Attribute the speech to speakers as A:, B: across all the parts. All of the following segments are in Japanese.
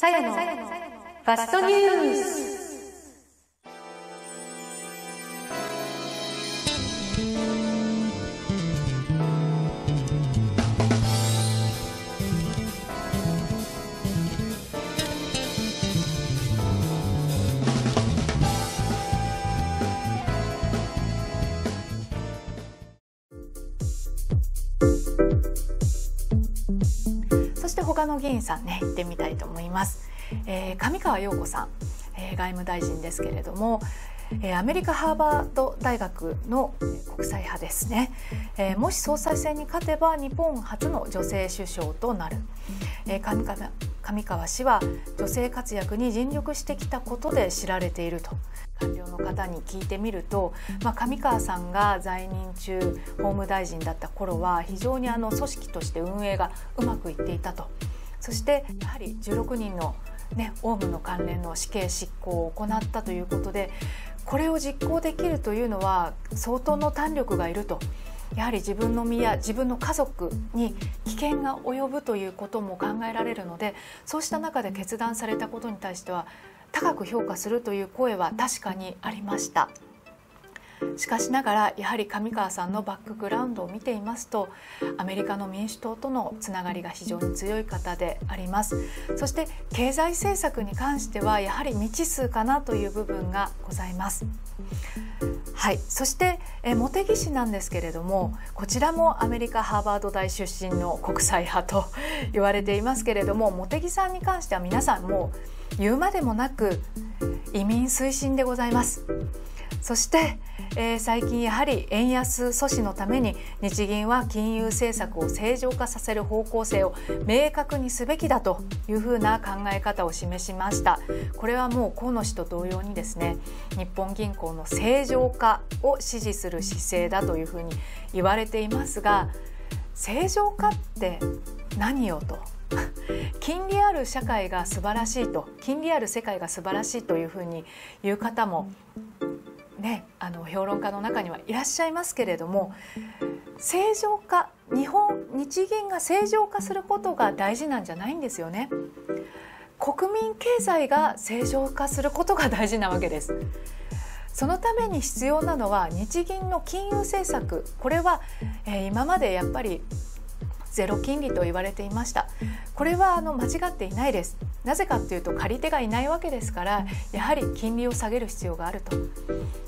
A: さやのファストニュース。そして他の議員さんね行ってみたいと思います、えー、上川陽子さん、えー、外務大臣ですけれどもえー、アメリカハーバード大学の国際派ですね、えー、もし総裁選に勝てば日本初の女性首相となる、えー、上川上川氏は女性活躍に尽力してきたことで知られていると。官僚の方に聞いてみると、まあ、上川さんが在任中法務大臣だった頃は非常にあの組織として運営がうまくいっていたと。そしてやはり16人のね、オウムの関連の死刑執行を行ったということでこれを実行できるというのは相当の胆力がいると。やはり自分の身や自分の家族に危険が及ぶということも考えられるのでそうした中で決断されたことに対しては高く評価するという声は確かにありました。しかしながらやはり上川さんのバックグラウンドを見ていますとアメリカの民主党とのつながりが非常に強い方でありますそして経済政策に関してはやはり未知数かなという部分がございますはい、そしてえ茂木氏なんですけれどもこちらもアメリカハーバード大出身の国際派と言われていますけれども茂木さんに関しては皆さんもう言うまでもなく移民推進でございますそしてえー、最近やはり円安阻止のために日銀は金融政策を正常化させる方向性を明確にすべきだというふうな考え方を示しました。これはもう河野氏と同様にですね日本銀行の正常化を支持する姿勢だというふうに言われていますが正常化って何よと。金利ある社会が素晴らしいと金利ある世界が素晴らしいというふうに言う方もね、あの評論家の中にはいらっしゃいますけれども正常化日本日銀が正常化することが大事なんじゃないんですよね。国民経済が正常化することが大事なわけです。そのために必要なのは日銀の金融政策これは、えー、今までやっぱりゼロ金利と言われていました。これはあの間違っていないです。なぜかっていうと借り手がいないわけですからやはり金利を下げる必要があると。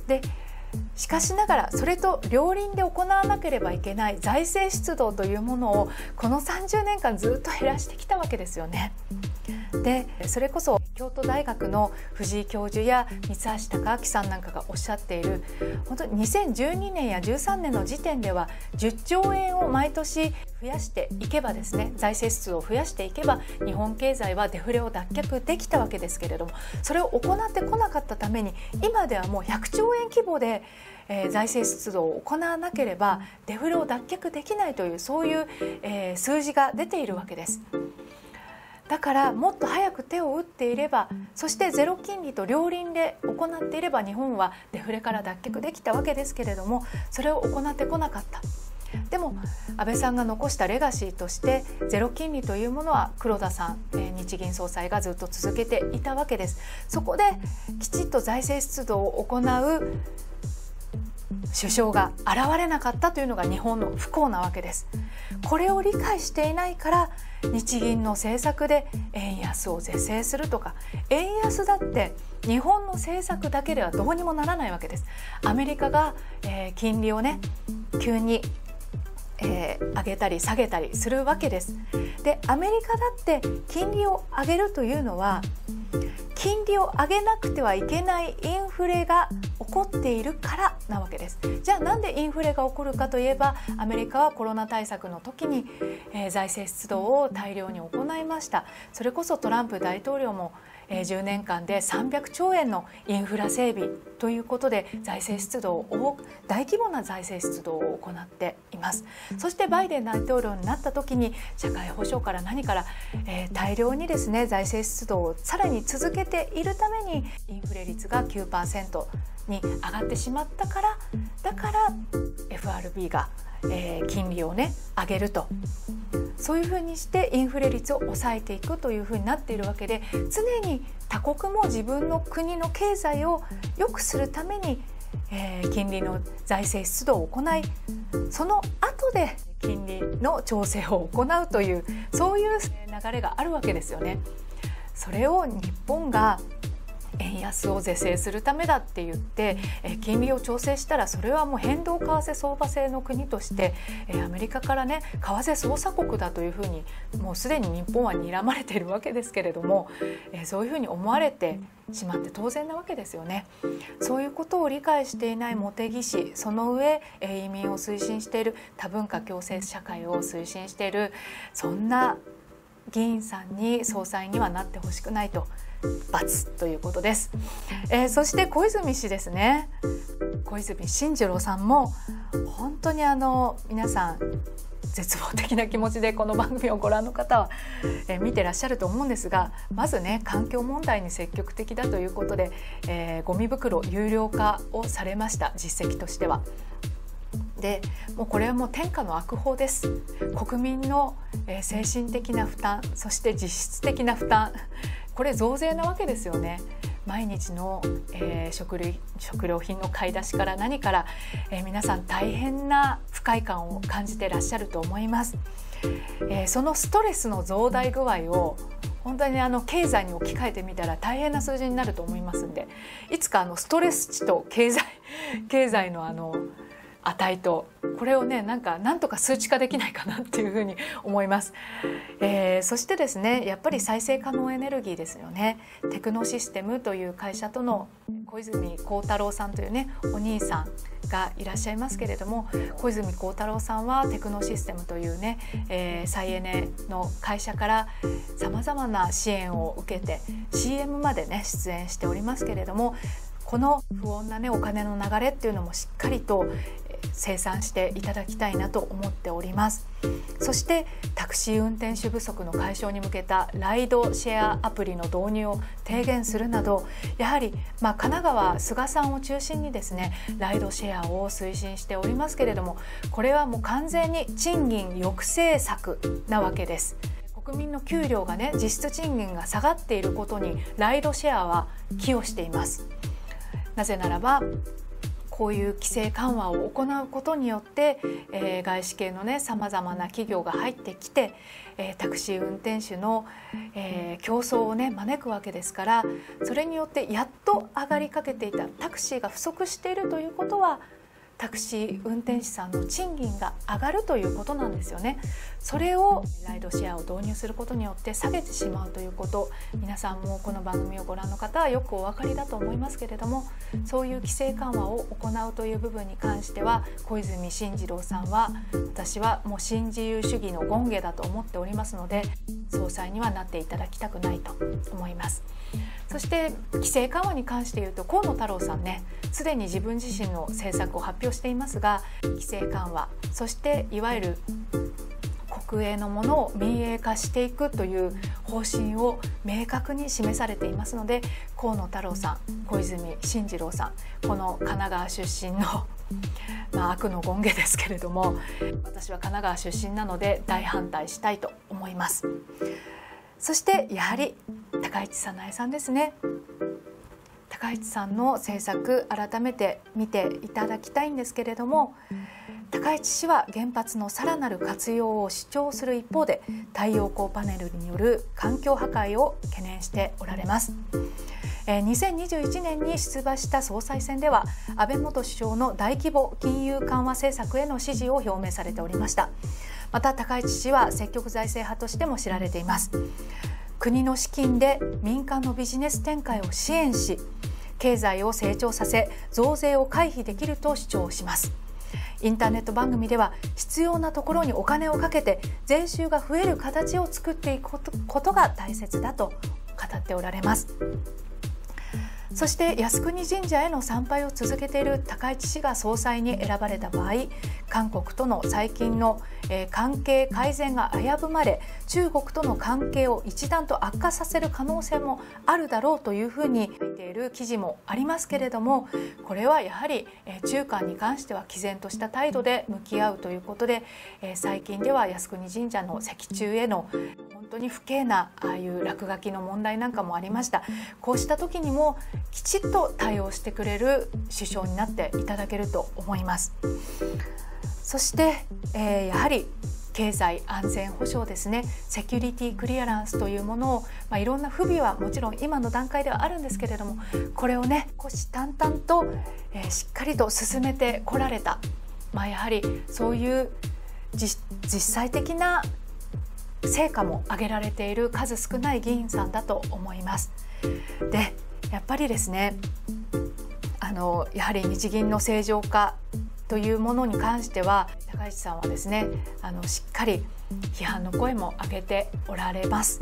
A: でしかしながらそれと両輪で行わなければいけない財政出動というものをこの30年間ずっと減らしてきたわけですよね。でそれこそ京都大学の藤井教授や三橋貴明さんなんかがおっしゃっている本当に2012年や13年の時点では10兆円を毎年増やしていけばですね財政出動を増やしていけば日本経済はデフレを脱却できたわけですけれどもそれを行ってこなかったために今ではもう100兆円規模でえー、財政出動を行わなければデフレを脱却できないというそういう、えー、数字が出ているわけです。だからもっと早く手を打っていればそしてゼロ金利と両輪で行っていれば日本はデフレから脱却できたわけですけれどもそれを行ってこなかった。でも安倍さんが残したレガシーとしてゼロ金利というものは黒田さん、日銀総裁がずっと続けていたわけです。そこできちっと財政出動を行う首相が現れなかったというのが日本の不幸なわけですこれを理解していないから日銀の政策で円安を是正するとか円安だって日本の政策だけではどうにもならないわけですアメリカが、えー、金利をね急にえー、上げたり下げたりするわけです。でアメリカだって金利を上げるというのは金利を上げなくてはいけないインフレが起こっているからなわけです。じゃあなんでインフレが起こるかといえばアメリカはコロナ対策の時に、えー、財政出動を大量に行いました。それこそトランプ大統領も10年間で300兆円のインフラ整備ということで財政出動を大規模な財政出動を行っています。そしてバイデン大統領になった時に社会保障から何から、えー、大量にですね財政出動をさらに続けているためにインフレ率が9%に上がってしまったからだから FRB が、えー、金利をね上げると。そういうふうにしてインフレ率を抑えていくというふうになっているわけで常に他国も自分の国の経済を良くするために、えー、金利の財政出動を行いその後で金利の調整を行うというそういう流れがあるわけですよね。それを日本が円安を是正するためだって言って金利を調整したらそれはもう変動為替相場制の国としてアメリカからね為替操作国だというふうにもうすでに日本は睨まれているわけですけれどもそういうふうに思われてしまって当然なわけですよね。そういうことを理解していない茂木氏その上移民を推進している多文化共生社会を推進しているそんな議員さんに総裁にはなってほしくないと罰ということです、えー、そして小泉氏ですね。小泉進次郎さんも本当にあの皆さん絶望的な気持ちでこの番組をご覧の方は、えー、見てらっしゃると思うんですがまずね環境問題に積極的だということで、えー、ゴミ袋有料化をされました実績としては。でもうこれはもう天下の悪法です。国民の、えー、精神的な負担そして実質的な負担これ増税なわけですよね。毎日の、えー、食類食料品の買い出しから何から、えー、皆さん大変な不快感を感じてらっしゃると思います。えー、そのストレスの増大具合を本当にあの経済に置き換えてみたら大変な数字になると思いますんでいつかあのストレス値と経済経済のあの値と。これをねなんかなんとか数値化できないかなっていうふうに 思います、えー、そしてですねやっぱり再生可能エネルギーですよね。テクノシステムという会社との小泉孝太郎さんというねお兄さんがいらっしゃいますけれども小泉孝太郎さんはテクノシステムというね、えー、再エネの会社からさまざまな支援を受けて CM までね出演しておりますけれどもこの不穏なねお金の流れっていうのもしっかりと生産していただきたいなと思っておりますそしてタクシー運転手不足の解消に向けたライドシェアアプリの導入を提言するなどやはり、まあ、神奈川菅さんを中心にですねライドシェアを推進しておりますけれどもこれはもう完全に賃金抑制策なわけです。国民の給料がね実質賃金が下がっていることにライドシェアは寄与していますなぜならばこういう規制緩和を行うことによって、えー、外資系のねさまざまな企業が入ってきて、えー、タクシー運転手の、えー、競争をね招くわけですからそれによってやっと上がりかけていたタクシーが不足しているということはタクシー運転手さんの賃金が上がるということなんですよねそれをライドシェアを導入することによって下げてしまうということ皆さんもこの番組をご覧の方はよくお分かりだと思いますけれどもそういう規制緩和を行うという部分に関しては小泉進次郎さんは私はもう新自由主義の権下だと思っておりますので総裁にはなっていただきたくないと思います。そして規制緩和に関して言うと河野太郎さんねすでに自分自身の政策を発表していますが規制緩和そしていわゆる国営のものを民営化していくという方針を明確に示されていますので河野太郎さん小泉進次郎さんこの神奈川出身の まあ、悪の権下ですけれども私は神奈川出身なので大反対したいと思います。そしてやはり高市早苗さんですね高市さんの政策改めて見ていただきたいんですけれども高市氏は原発のさらなる活用を主張する一方で太陽光パネルによる環境破壊を懸念しておられます。2021年に出馬した総裁選では安倍元首相の大規模金融緩和政策への支持を表明されておりましたまた高市氏は積極財政派としても知られています。国の資金で民間のビジネス展開を支援し経済を成長させ増税を回避できると主張します。インターネット番組では必要なところにお金をかけて税収が増える形を作っていくことが大切だと語っておられます。そして靖国神社への参拝を続けている高市氏が総裁に選ばれた場合韓国との最近の、えー、関係改善が危ぶまれ中国との関係を一段と悪化させる可能性もあるだろうというふうに見ている記事もありますけれどもこれはやはり、えー、中間に関しては毅然とした態度で向き合うということで、えー、最近では靖国神社の石柱への当に不敬なああいう落書きの問題なんかもありました。こうした時にもきちっと対応してくれる首相になっていただけると思います。そして、えー、やはり経済安全保障ですね。セキュリティクリアランスというものを、まあ、いろんな不備はもちろん今の段階ではあるんですけれどもこれをね虎視眈々と、えー、しっかりと進めてこられた、まあ、やはりそういう実際的な成果も上げられている数少ない議員さんだと思います。でやっぱりですねあのやはり日銀の正常化というものに関しては高市さんはですねあのしっかり批判の声も上げておられます。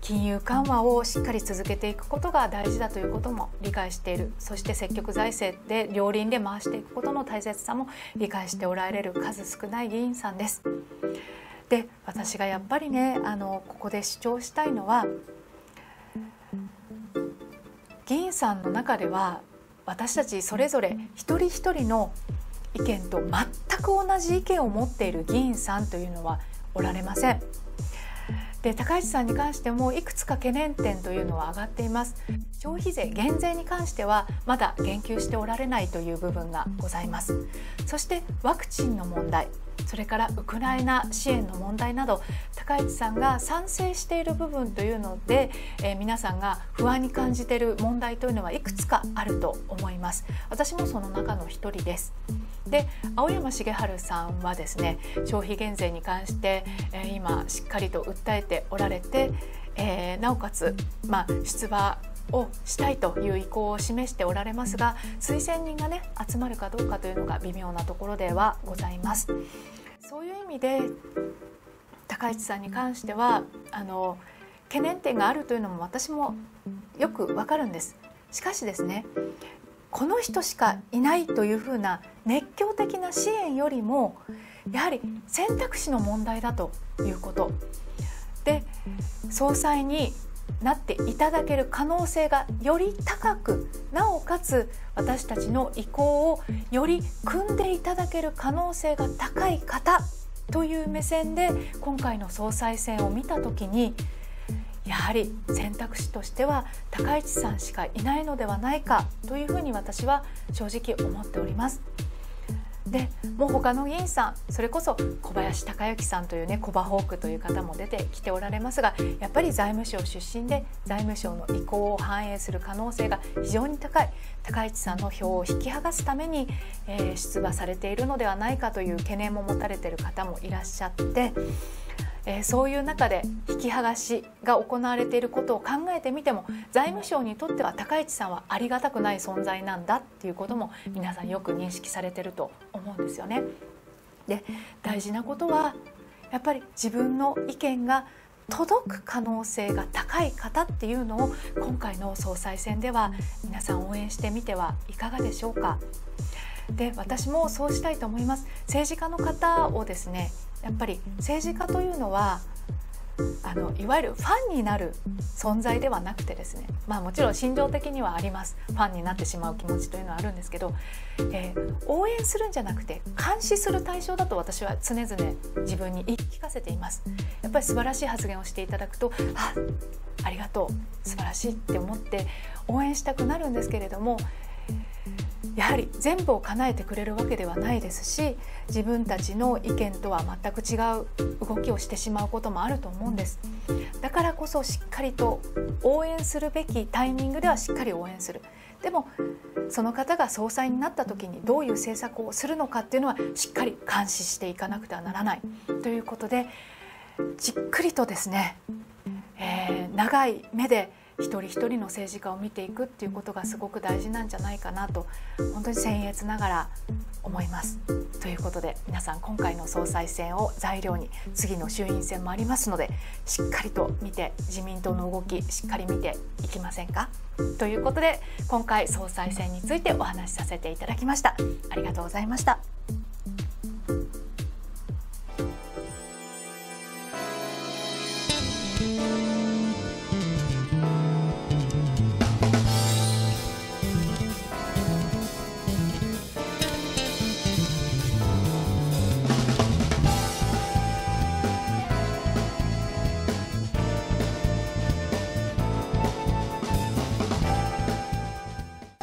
A: 金融緩和をしっかり続けていくことが大事だということも理解しているそして積極財政で両輪で回していくことの大切さも理解しておられる数少ない議員さんです。で私がやっぱりねあのここで主張したいのは議員さんの中では私たちそれぞれ一人一人の意見と全く同じ意見を持っている議員さんというのはおられません。で高市さんに関してもいくつか懸念点というのは上がっています。消費税減税に関してはまだ言及しておられないという部分がございます。そしてワクチンの問題。それからウクライナ支援の問題など高市さんが賛成している部分というので、えー、皆さんが不安に感じている問題というのはいくつかあると思います。私もその中の一人です。で青山茂春さんはですね消費減税に関して、えー、今しっかりと訴えておられて、えー、なおかつ、まあ、出馬をしたいという意向を示しておられますが推薦人がね集まるかどうかというのが微妙なところではございます。そういう意味で高市さんに関してはあの懸念点があるというのも私もよくわかるんです。しかしですねこの人しかいないというふうな熱狂的な支援よりもやはり選択肢の問題だということで総裁になっていただける可能性がより高くなおかつ私たちの意向をより組んでいただける可能性が高い方という目線で今回の総裁選を見た時にやはり選択肢としては高市さんしかいないのではないかというふうに私は正直思っております。でもう他の議員さんそれこそ小林孝之さんというねコバホークという方も出てきておられますがやっぱり財務省出身で財務省の意向を反映する可能性が非常に高い高市さんの票を引き剥がすために、えー、出馬されているのではないかという懸念も持たれている方もいらっしゃって。えー、そういう中で引き剥がしが行われていることを考えてみても財務省にとっては高市さんはありがたくない存在なんだっていうことも皆さんよく認識されてると思うんですよね。で大事なことはやっぱり自分の意見が届く可能性が高い方っていうのを今回の総裁選では皆さん応援してみてはいかがでしょうか。で私もそうしたいと思います政治家の方をですねやっぱり政治家というのはあのいわゆるファンになる存在ではなくてですねまあもちろん心情的にはあります。ファンになってしまう気持ちというのはあるんですけど、えー、応援するんじゃなくて監視する対象だと私は常々自分に言い聞かせています。やっぱり素晴らしい発言をしていただくとあありがとう素晴らしいって思って応援したくなるんですけれどもやはり全部を叶えてくれるわけではないですし自分たちの意見とは全く違う動きをしてしまうこともあると思うんです。だからこそしっかりと応援するべきタイミングではしっかり応援する。でもその方が総裁になった時にどういう政策をするのかっていうのはしっかり監視していかなくてはならない。ということでじっくりとですね、えー、長い目で一人一人の政治家を見ていくっていうことがすごく大事なんじゃないかなと本当に僭越ながら思います。ということで皆さん今回の総裁選を材料に次の衆院選もありますのでしっかりと見て自民党の動きしっかり見ていきませんか？ということで今回総裁選についてお話しさせていただきました。ありがとうございました。